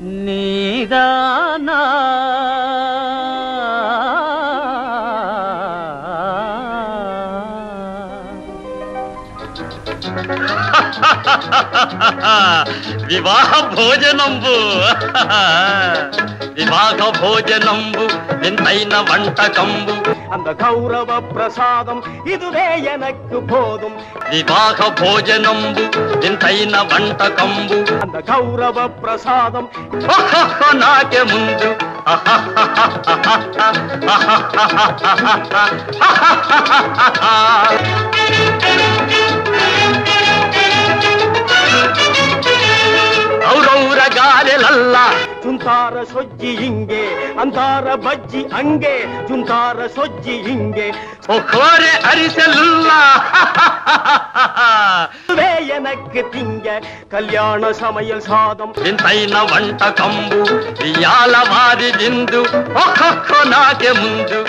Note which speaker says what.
Speaker 1: నీదానా.
Speaker 2: వివాహ భోజనంబు వివాహ భోజనంబు ఎంతైన వంటకంబు
Speaker 1: அந்த கௌரவ பிரசாதம் இதுவே எனக்கு போதும்
Speaker 2: వివాహ భోజనంబు ఎంతైన వంటకంబు
Speaker 1: அந்த கௌரவ பிரசாதம்
Speaker 2: అహహ నాకే ముందు ఔరౌర
Speaker 1: சுந்தார சொஜ்ஜி இங்கே அந்தார பஜ்ஜி அங்கே சுந்தார
Speaker 2: சொஜ்ஜி இங்கே.
Speaker 1: அரிசலுல்லா. எனக்கு திங்க கல்யாண சமையல் சாதம்.
Speaker 2: விಂತೈನ ವಂಟ ಕಂಬು ಇಯಾಲ ಮಾರಿ ಬಿಂದು ಒಖಖನಾಗೆ ಮುಂದು